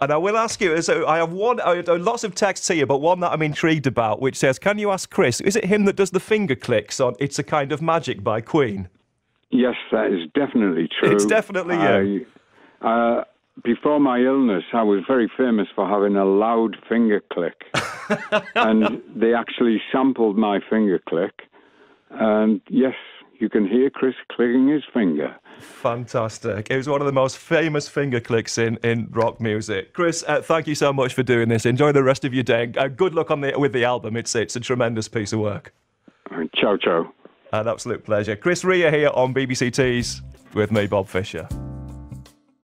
And I will ask you, so I have one, I have lots of texts here, but one that I'm intrigued about, which says, Can you ask Chris, is it him that does the finger clicks on It's a Kind of Magic by Queen? Yes, that is definitely true. It's definitely you. uh, before my illness, I was very famous for having a loud finger click. and they actually sampled my finger click. And yes, you can hear Chris clicking his finger. Fantastic. It was one of the most famous finger clicks in, in rock music. Chris, uh, thank you so much for doing this. Enjoy the rest of your day. Uh, good luck on the, with the album. It's, it's a tremendous piece of work. Ciao, ciao. An absolute pleasure. Chris Rea here on BBC Tees with me, Bob Fischer.